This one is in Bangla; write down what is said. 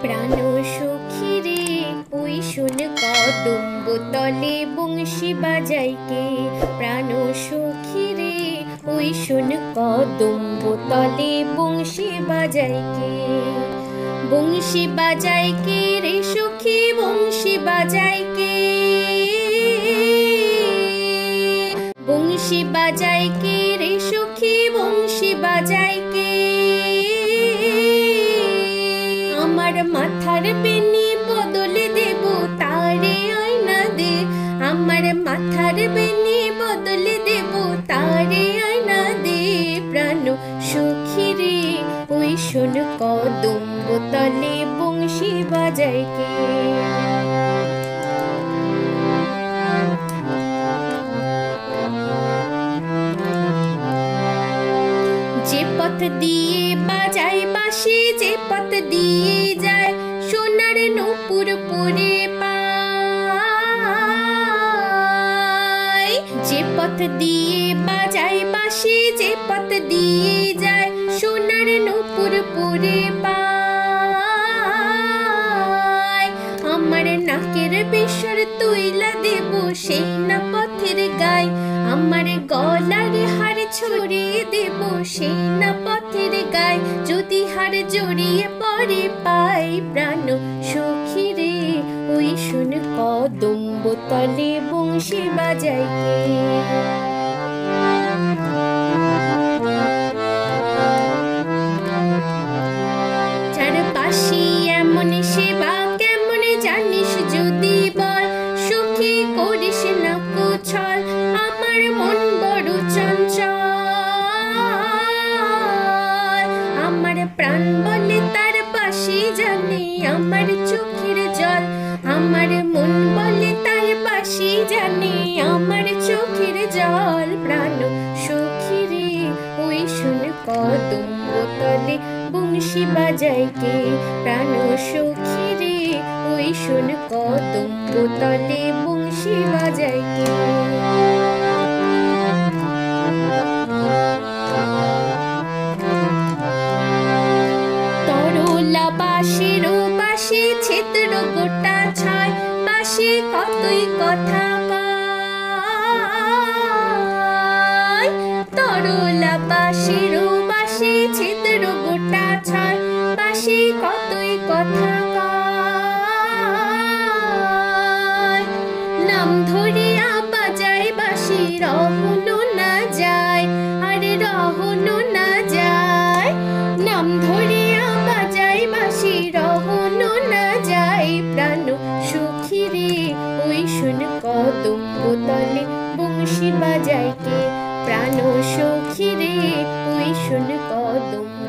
প্রাণ রে। ওই শোন কদম্ব তলে বংশী বাজাই কে। প্রাণ রে। ওই শোন কদম্ব তলে বংশী বাজাই কে। বংশী রে, সখী বংশী বংশী রে বংশী আমার মাথার বেনি বদলে দেব, তারে আয়না দে। আমার মাথার বেনি বদলে দেব, তারে আয়না দে। প্রাণ সখী রে, ওই শোন কদম্ব তলে বংশী বাজাই কে। যে পথ দিয়ে বাসি যে পথ দিয়ে যায়, সোনার নূপুর পরে পায়। যে পথ দিয়ে বাজায় বাসি যে পথ দিয়ে যায়, সোনার নূপুর পরে পায়। আমার নাকের বেসর তুইলা দেব সেই না দেব সেই না পথের গায়, যদি হার জড়িয়ে পরে পাই প্রাণ। সখী রে, ওই শুন কদম্ব তলে বংশী বাজাই কে। চারপাশে এমন সেবা কেমন জানিস যদি বল? সুখী করিস না কুছল বংশী বাজাই কে প্রাণ সখী রে, ওই শুন কদম্ব তলে বংশী বাজাই কে তরলা ছেত্র গোটা কতই কথা তরলা বাঁশের বাঁশে ছেত্র গোটা ছয় বাঁশে কতই কথা নাম ধরিয়া বাজায় বাঁশি, রহনো না যায়, আরে রহনো না যায়। নাম ধরিয়া বাজাই বাঁশি, রহনো না যায়, প্রাণ সুখী রে, ওই শুন কদম্ব তলে বংশী বাজাই কে। প্রাণ সুখী রে, ওই শুন কদম্ব